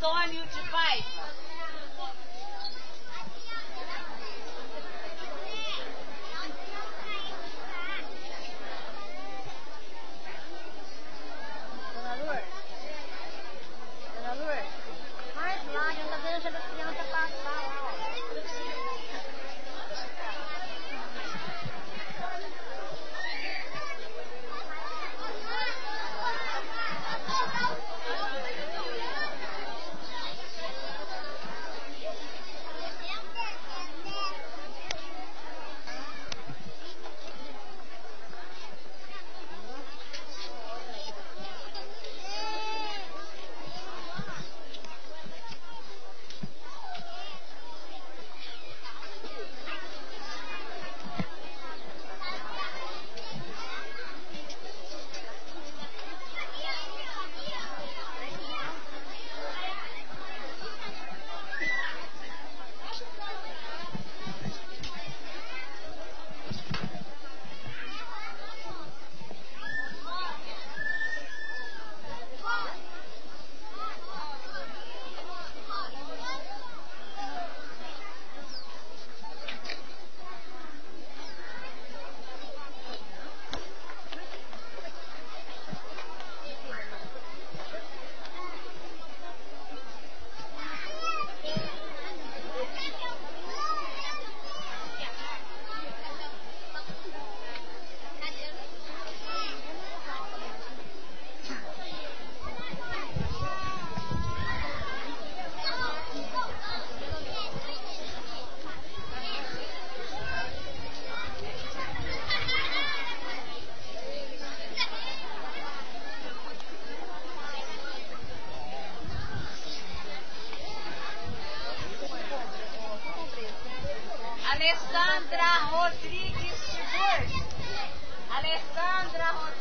thorn you to fight. Alessandra Rodrigues Alessandra Rodrigues.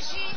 she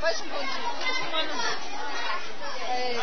Um pontinho. É,